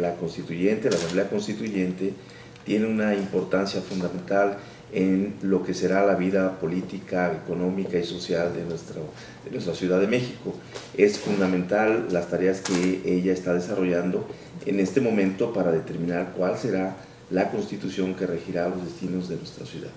La constituyente, la Asamblea Constituyente, tiene una importancia fundamental en lo que será la vida política, económica y social de, nuestro, de nuestra Ciudad de México. Es fundamental las tareas que ella está desarrollando en este momento para determinar cuál será la constitución que regirá los destinos de nuestra ciudad.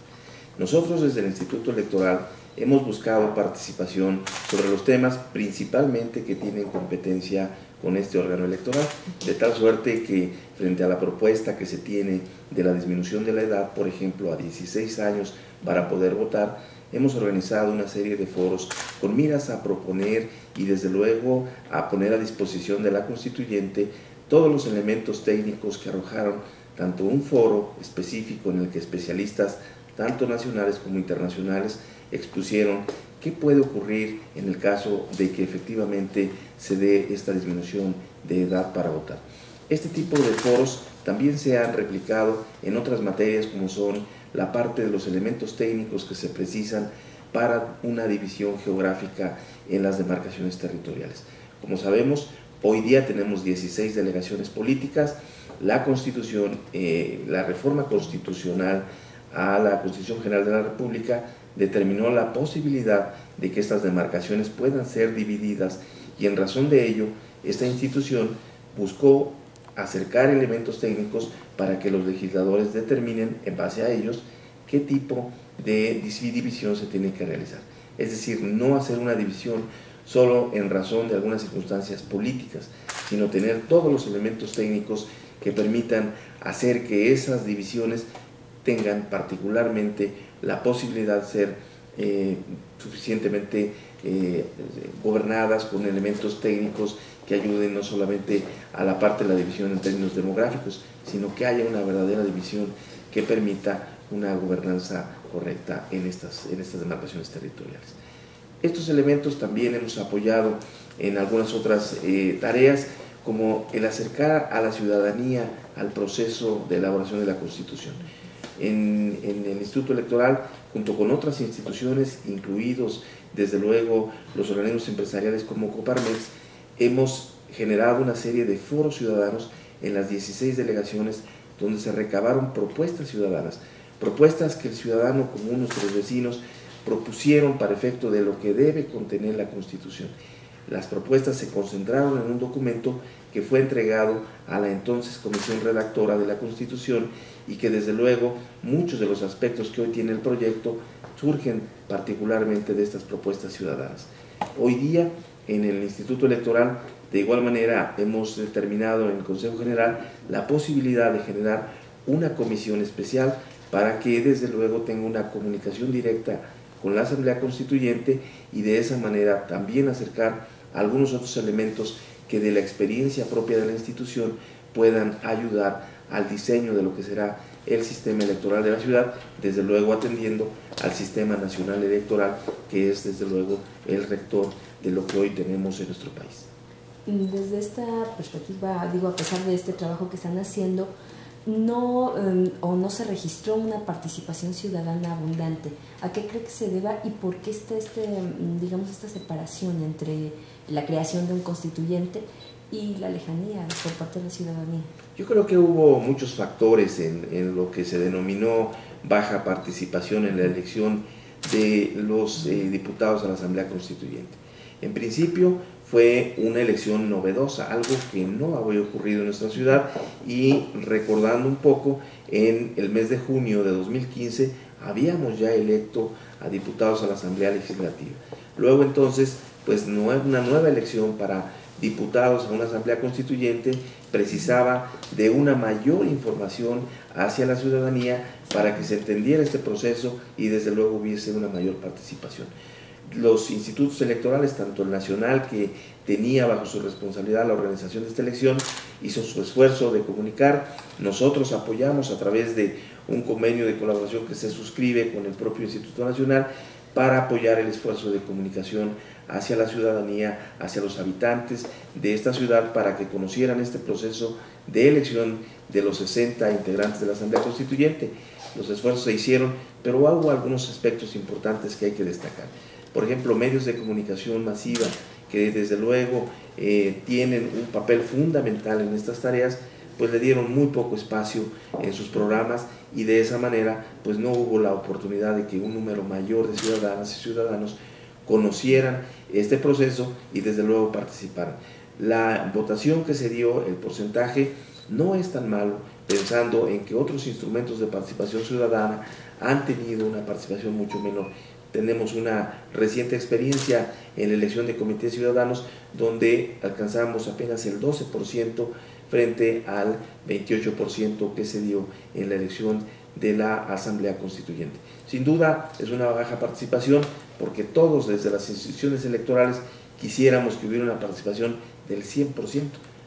Nosotros desde el Instituto Electoral hemos buscado participación sobre los temas principalmente que tienen competencia con este órgano electoral, de tal suerte que frente a la propuesta que se tiene de la disminución de la edad, por ejemplo, a 16 años para poder votar, hemos organizado una serie de foros con miras a proponer y desde luego a poner a disposición de la constituyente todos los elementos técnicos que arrojaron tanto un foro específico en el que especialistas tanto nacionales como internacionales, expusieron qué puede ocurrir en el caso de que efectivamente se dé esta disminución de edad para votar. Este tipo de foros también se han replicado en otras materias como son la parte de los elementos técnicos que se precisan para una división geográfica en las demarcaciones territoriales. Como sabemos, hoy día tenemos 16 delegaciones políticas, la constitución, eh, la reforma constitucional a la Constitución General de la República determinó la posibilidad de que estas demarcaciones puedan ser divididas y en razón de ello esta institución buscó acercar elementos técnicos para que los legisladores determinen en base a ellos qué tipo de división se tiene que realizar. Es decir, no hacer una división solo en razón de algunas circunstancias políticas, sino tener todos los elementos técnicos que permitan hacer que esas divisiones tengan particularmente la posibilidad de ser eh, suficientemente eh, gobernadas con elementos técnicos que ayuden no solamente a la parte de la división en términos demográficos, sino que haya una verdadera división que permita una gobernanza correcta en estas, en estas demarcaciones territoriales. Estos elementos también hemos apoyado en algunas otras eh, tareas, como el acercar a la ciudadanía al proceso de elaboración de la Constitución en, el Instituto Electoral, junto con otras instituciones, incluidos desde luego los organismos empresariales como Coparmex, hemos generado una serie de foros ciudadanos en las 16 delegaciones donde se recabaron propuestas ciudadanas, propuestas que el ciudadano común, nuestros vecinos, propusieron para efecto de lo que debe contener la Constitución. Las propuestas se concentraron en un documento que fue entregado a la entonces Comisión Redactora de la Constitución y que desde luego muchos de los aspectos que hoy tiene el proyecto surgen particularmente de estas propuestas ciudadanas. Hoy día en el Instituto Electoral de igual manera hemos determinado en el Consejo General la posibilidad de generar una comisión especial para que desde luego tenga una comunicación directa con la Asamblea Constituyente y de esa manera también acercar algunos otros elementos que de la experiencia propia de la institución puedan ayudar al diseño de lo que será el sistema electoral de la ciudad, desde luego atendiendo al sistema nacional electoral, que es desde luego el rector de lo que hoy tenemos en nuestro país. Desde esta perspectiva, digo, a pesar de este trabajo que están haciendo, no em, o no se registró una participación ciudadana abundante. ¿A qué cree que se deba y por qué está este, em, digamos, esta separación entre la creación de un constituyente y la lejanía por parte de la ciudadanía? Yo creo que hubo muchos factores en, lo que se denominó baja participación en la elección de los eh, diputados a la Asamblea Constituyente. En principio fue una elección novedosa, algo que no había ocurrido en nuestra ciudad y recordando un poco, en el mes de junio de 2015 habíamos ya electo a diputados a la Asamblea Legislativa. Luego entonces, pues una nueva elección para diputados a una asamblea constituyente precisaba de una mayor información hacia la ciudadanía para que se entendiera este proceso y desde luego hubiese una mayor participación. Los institutos electorales, tanto el nacional que tenía bajo su responsabilidad la organización de esta elección, hizo su esfuerzo de comunicar, nosotros apoyamos a través de un convenio de colaboración que se suscribe con el propio Instituto Nacional para apoyar el esfuerzo de comunicación hacia la ciudadanía, hacia los habitantes de esta ciudad para que conocieran este proceso de elección de los 60 integrantes de la Asamblea Constituyente. Los esfuerzos se hicieron, pero hubo algunos aspectos importantes que hay que destacar. Por ejemplo, medios de comunicación masiva que desde luego eh, tienen un papel fundamental en estas tareas, pues le dieron muy poco espacio en sus programas y de esa manera pues no hubo la oportunidad de que un número mayor de ciudadanas y ciudadanos conocieran este proceso y desde luego participaran. La votación que se dio, el porcentaje, no es tan malo pensando en que otros instrumentos de participación ciudadana han tenido una participación mucho menor. Tenemos una reciente experiencia en la elección de comités ciudadanos donde alcanzamos apenas el 12% frente al 28% que se dio en la elección de la Asamblea Constituyente. Sin duda es una baja participación porque todos desde las instituciones electorales quisiéramos que hubiera una participación del 100%,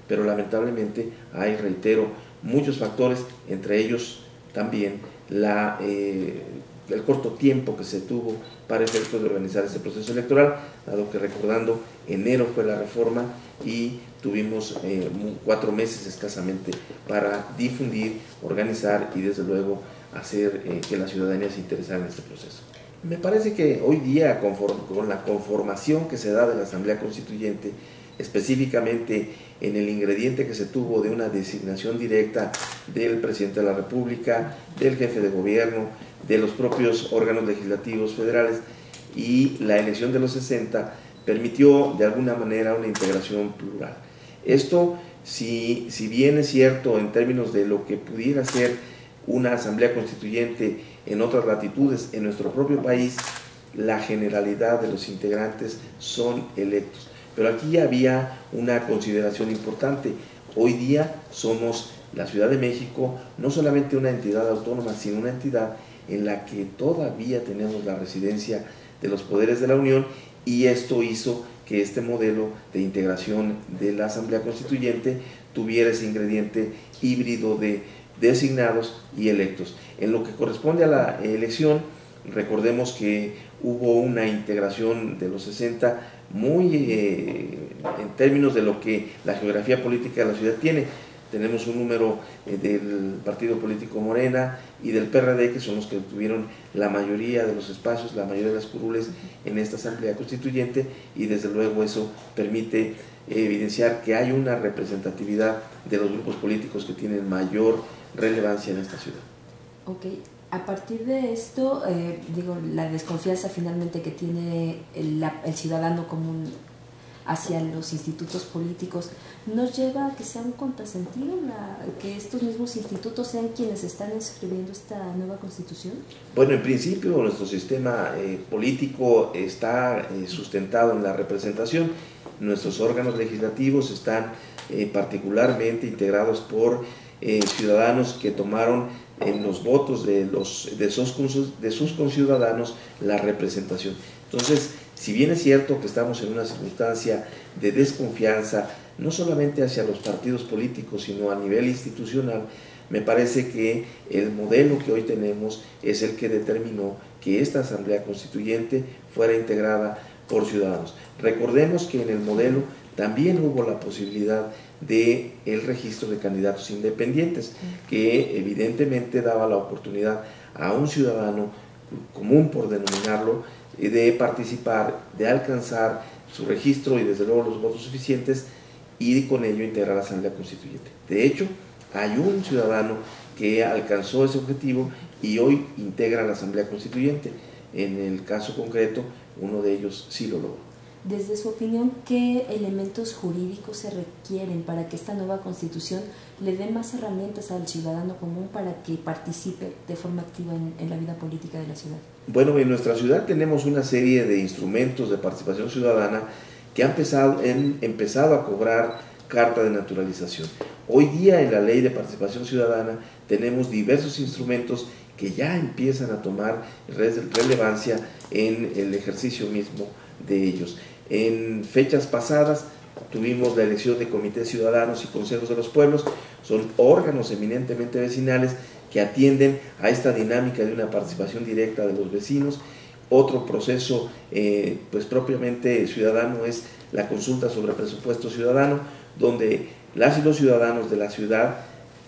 pero lamentablemente hay, reitero, muchos factores, entre ellos también la, eh, el corto tiempo que se tuvo para efectos de organizar este proceso electoral, dado que recordando, enero fue la reforma y tuvimos eh, cuatro meses escasamente para difundir, organizar y desde luego hacer eh, que la ciudadanía se interesara en este proceso. Me parece que hoy día, con la conformación que se da de la Asamblea Constituyente, específicamente en el ingrediente que se tuvo de una designación directa del presidente de la República, del jefe de gobierno, de los propios órganos legislativos federales y la elección de los 60 permitió de alguna manera una integración plural. Esto, si, si bien es cierto en términos de lo que pudiera ser una asamblea constituyente en otras latitudes, en nuestro propio país, la generalidad de los integrantes son electos. Pero aquí había una consideración importante. Hoy día somos la Ciudad de México no solamente una entidad autónoma, sino una entidad en la que todavía tenemos la residencia de los poderes de la Unión y esto hizo que este modelo de integración de la Asamblea Constituyente tuviera ese ingrediente híbrido de designados y electos. En lo que corresponde a la elección, recordemos que hubo una integración de los 60 muy eh, en términos de lo que la geografía política de la ciudad tiene. Tenemos un número eh, del partido político Morena y del PRD, que son los que tuvieron la mayoría de los espacios, la mayoría de las curules en esta Asamblea Constituyente, y desde luego eso permite evidenciar que hay una representatividad de los grupos políticos que tienen mayor relevancia en esta ciudad. Ok, a partir de esto, eh, digo, la desconfianza finalmente que tiene el, ciudadano común hacia los institutos políticos, ¿nos lleva a que sea un contrasentido que estos mismos institutos sean quienes están escribiendo esta nueva constitución? Bueno, en principio nuestro sistema eh, político está eh, sustentado en la representación. Nuestros órganos legislativos están particularmente integrados por ciudadanos que tomaron en los votos de, los, de, sus, de sus conciudadanos la representación. Entonces, si bien es cierto que estamos en una circunstancia de desconfianza, no solamente hacia los partidos políticos, sino a nivel institucional, me parece que el modelo que hoy tenemos es el que determinó que esta Asamblea Constituyente fuera integrada por ciudadanos. Recordemos que en el modelo también hubo la posibilidad de el registro de candidatos independientes, que evidentemente daba la oportunidad a un ciudadano común, por denominarlo, de participar, de alcanzar su registro y desde luego los votos suficientes y con ello integrar la Asamblea Constituyente. De hecho, hay un ciudadano que alcanzó ese objetivo y hoy integra la Asamblea Constituyente. En el caso concreto, uno de ellos sí lo logró. Desde su opinión, ¿qué elementos jurídicos se requieren para que esta nueva constitución le dé más herramientas al ciudadano común para que participe de forma activa en, la vida política de la ciudad? Bueno, en nuestra ciudad tenemos una serie de instrumentos de participación ciudadana que han empezado, empezado a cobrar carta de naturalización. Hoy día en la ley de participación ciudadana tenemos diversos instrumentos que ya empiezan a tomar relevancia en el ejercicio mismo de ellos. En fechas pasadas tuvimos la elección de comités ciudadanos y consejos de los pueblos, son órganos eminentemente vecinales que atienden a esta dinámica de una participación directa de los vecinos. Otro proceso, eh, pues propiamente ciudadano, es la consulta sobre presupuesto ciudadano, donde las y los ciudadanos de la ciudad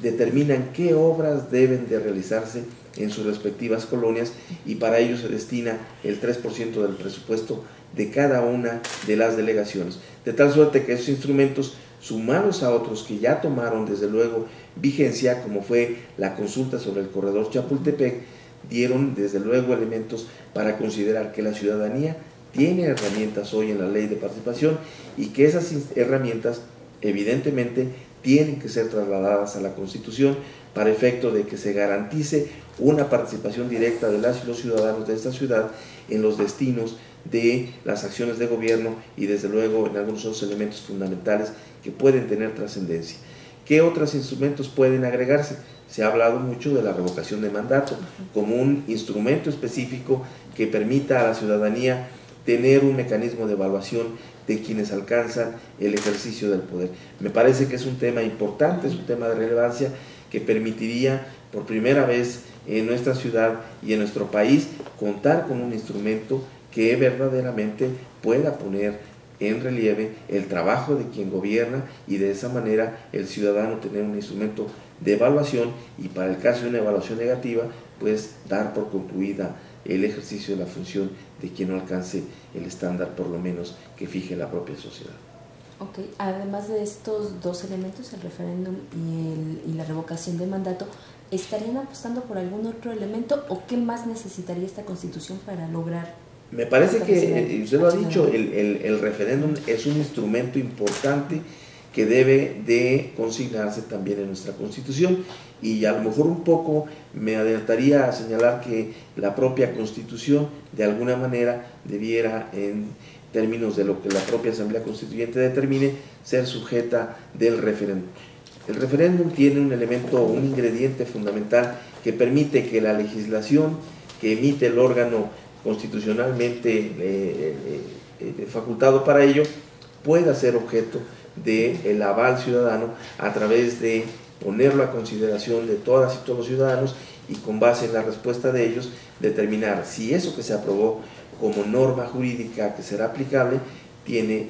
determinan qué obras deben de realizarse en sus respectivas colonias y para ello se destina el 3% del presupuesto de cada una de las delegaciones. De tal suerte que esos instrumentos sumados a otros que ya tomaron desde luego vigencia, como fue la consulta sobre el corredor Chapultepec, dieron desde luego elementos para considerar que la ciudadanía tiene herramientas hoy en la ley de participación y que esas herramientas evidentemente tienen que ser trasladadas a la Constitución para efecto de que se garantice una participación directa de las y los ciudadanos de esta ciudad en los destinos de las acciones de gobierno y desde luego en algunos otros elementos fundamentales que pueden tener trascendencia. ¿Qué otros instrumentos pueden agregarse? Se ha hablado mucho de la revocación de mandato como un instrumento específico que permita a la ciudadanía tener un mecanismo de evaluación de quienes alcanzan el ejercicio del poder. Me parece que es un tema importante, es un tema de relevancia que permitiría por primera vez en nuestra ciudad y en nuestro país contar con un instrumento que verdaderamente pueda poner en relieve el trabajo de quien gobierna y de esa manera el ciudadano tener un instrumento de evaluación y para el caso de una evaluación negativa, pues dar por concluida el ejercicio de la función de quien no alcance el estándar por lo menos que fije la propia sociedad. Ok, además de estos dos elementos, el referéndum y, y la revocación de mandato, ¿estarían apostando por algún otro elemento o qué más necesitaría esta constitución para lograr me parece que, usted lo ha dicho, el, el, referéndum es un instrumento importante que debe de consignarse también en nuestra constitución y a lo mejor un poco me adelantaría a señalar que la propia constitución de alguna manera debiera en términos de lo que la propia asamblea constituyente determine ser sujeta del referéndum. El referéndum tiene un elemento, un ingrediente fundamental que permite que la legislación que emite el órgano constitucionalmente eh, eh, eh, facultado para ello, pueda ser objeto del aval ciudadano a través de ponerlo a consideración de todas y todos los ciudadanos y con base en la respuesta de ellos determinar si eso que se aprobó como norma jurídica que será aplicable tiene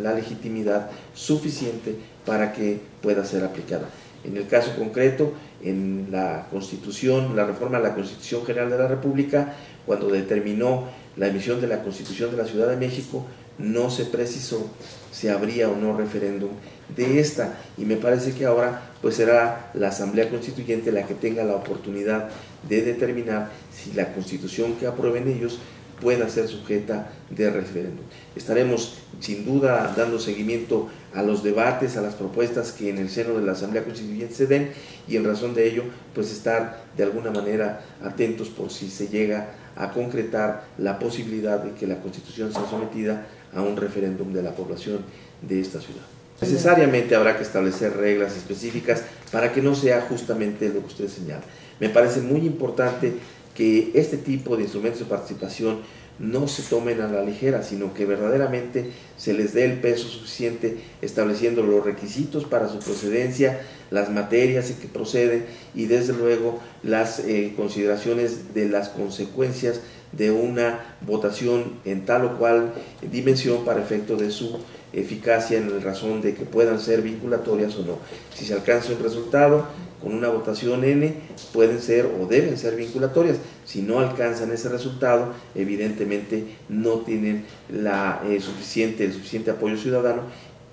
la legitimidad suficiente para que pueda ser aplicada. En el caso concreto, en la Constitución, la reforma de la Constitución General de la República, cuando determinó la emisión de la Constitución de la Ciudad de México, no se precisó si habría o no referéndum de esta y me parece que ahora pues será la Asamblea Constituyente la que tenga la oportunidad de determinar si la Constitución que aprueben ellos pueda ser sujeta de referéndum. Estaremos sin duda dando seguimiento a los debates, a las propuestas que en el seno de la Asamblea Constituyente se den y en razón de ello, pues estar de alguna manera atentos por si se llega a concretar la posibilidad de que la Constitución sea sometida a un referéndum de la población de esta ciudad. Necesariamente habrá que establecer reglas específicas para que no sea justamente lo que usted señala. Me parece muy importante que este tipo de instrumentos de participación no se tomen a la ligera, sino que verdaderamente se les dé el peso suficiente estableciendo los requisitos para su procedencia, las materias en que proceden y desde luego las eh, consideraciones de las consecuencias de una votación en tal o cual dimensión para efecto de su eficacia en razón de que puedan ser vinculatorias o no. Si se alcanza un resultado, con una votación N pueden ser o deben ser vinculatorias. Si no alcanzan ese resultado, evidentemente no tienen la, eh, suficiente, el suficiente apoyo ciudadano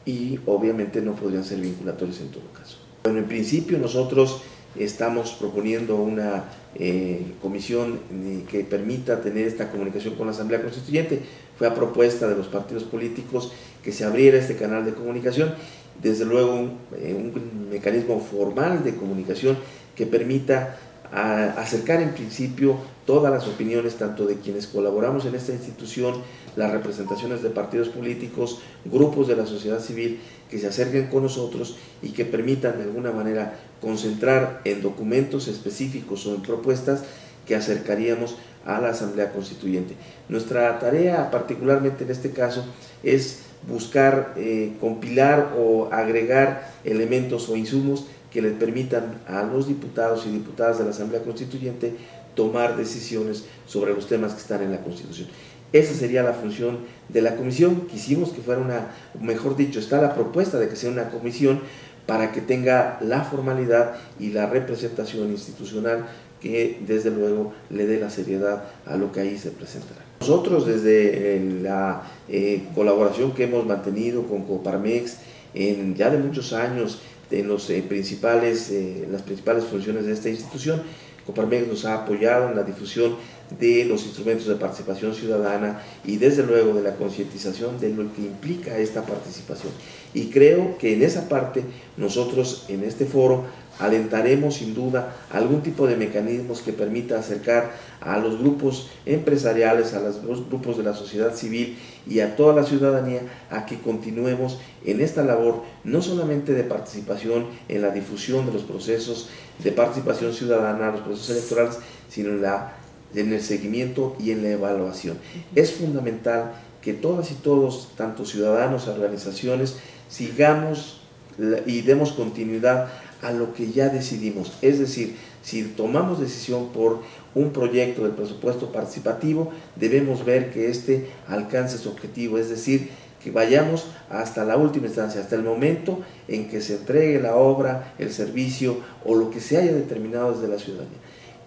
y obviamente no podrían ser vinculatorios en todo caso. Bueno, en principio nosotros estamos proponiendo una eh, comisión eh, que permita tener esta comunicación con la Asamblea Constituyente. Fue a propuesta de los partidos políticos que se abriera este canal de comunicación desde luego un, mecanismo formal de comunicación que permita acercar en principio todas las opiniones, tanto de quienes colaboramos en esta institución, las representaciones de partidos políticos, grupos de la sociedad civil, que se acerquen con nosotros y que permitan de alguna manera concentrar en documentos específicos o en propuestas que acercaríamos a la Asamblea Constituyente. Nuestra tarea, particularmente en este caso, es buscar eh, compilar o agregar elementos o insumos que les permitan a los diputados y diputadas de la Asamblea Constituyente tomar decisiones sobre los temas que están en la Constitución. Esa sería la función de la comisión. Quisimos que fuera una, mejor dicho, está la propuesta de que sea una comisión para que tenga la formalidad y la representación institucional que desde luego le dé la seriedad a lo que ahí se presentará. Nosotros desde la eh, colaboración que hemos mantenido con Coparmex en ya de muchos años en los, eh, principales, eh, las principales funciones de esta institución. Coparmex nos ha apoyado en la difusión de los instrumentos de participación ciudadana y desde luego de la concientización de lo que implica esta participación. Y creo que en esa parte nosotros en este foro alentaremos sin duda algún tipo de mecanismos que permita acercar a los grupos empresariales, a los grupos de la sociedad civil y a toda la ciudadanía a que continuemos en esta labor no solamente de participación en la difusión de los procesos de participación ciudadana, los procesos electorales, sino en, la, en el seguimiento y en la evaluación. Es fundamental que todas y todos, tanto ciudadanos, organizaciones, sigamos y demos continuidad a lo que ya decidimos. Es decir, si tomamos decisión por un proyecto del presupuesto participativo, debemos ver que éste alcance su objetivo, es decir, que vayamos hasta la última instancia, hasta el momento en que se entregue la obra, el servicio o lo que se haya determinado desde la ciudadanía.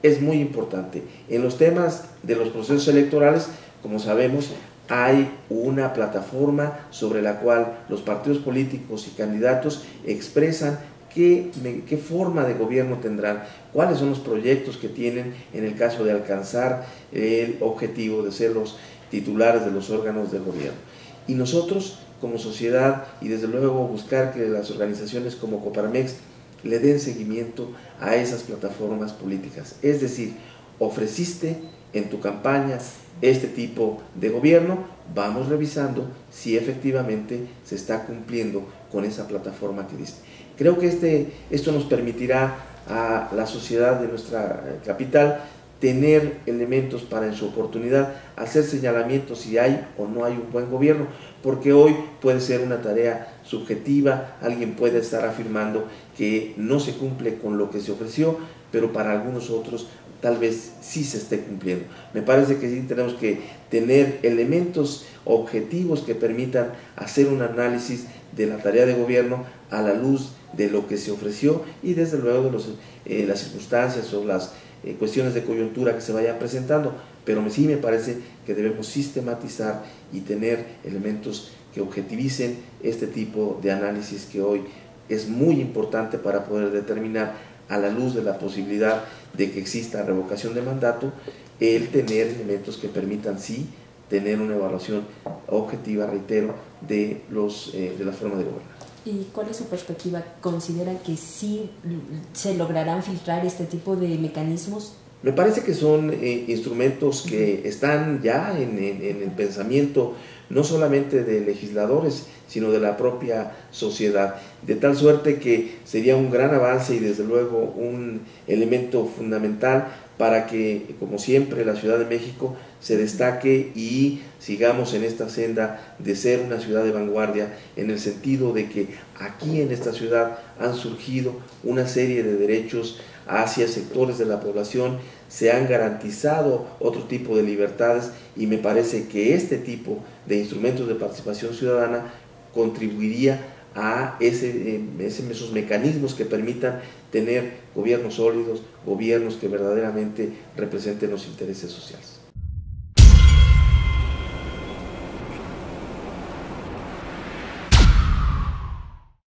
Es muy importante. En los temas de los procesos electorales, como sabemos, hay una plataforma sobre la cual los partidos políticos y candidatos expresan qué, qué, forma de gobierno tendrán, cuáles son los proyectos que tienen en el caso de alcanzar el objetivo de ser los titulares de los órganos de gobierno. Y nosotros como sociedad y desde luego buscar que las organizaciones como Coparmex le den seguimiento a esas plataformas políticas. Es decir, ofreciste en tu campaña este tipo de gobierno, vamos revisando si efectivamente se está cumpliendo con esa plataforma que diste. Creo que este, esto nos permitirá a la sociedad de nuestra eh, capital tener elementos para en su oportunidad hacer señalamientos si hay o no hay un buen gobierno, porque hoy puede ser una tarea subjetiva, alguien puede estar afirmando que no se cumple con lo que se ofreció, pero para algunos otros tal vez sí se esté cumpliendo. Me parece que sí tenemos que tener elementos objetivos que permitan hacer un análisis de la tarea de gobierno a la luz de lo que se ofreció y desde luego de eh, las circunstancias o las eh, cuestiones de coyuntura que se vayan presentando. Pero sí me parece que debemos sistematizar y tener elementos que objetivicen este tipo de análisis que hoy es muy importante para poder determinar a la luz de la posibilidad de que exista revocación de mandato, el tener elementos que permitan sí tener una evaluación objetiva, reitero, de, los, eh, de las formas de gobernar. ¿Y cuál es su perspectiva? ¿Consideran que sí se lograrán filtrar este tipo de mecanismos? Me parece que son eh, instrumentos que están ya en, en, el pensamiento no solamente de legisladores, sino de la propia sociedad, de tal suerte que sería un gran avance y desde luego un elemento fundamental para que, como siempre, la Ciudad de México se destaque y sigamos en esta senda de ser una ciudad de vanguardia, en el sentido de que aquí en esta ciudad han surgido una serie de derechos hacia sectores de la población, se han garantizado otro tipo de libertades y me parece que este tipo de instrumentos de participación ciudadana contribuiría a ese, eh, esos mecanismos que permitan tener gobiernos sólidos, gobiernos que verdaderamente representen los intereses sociales.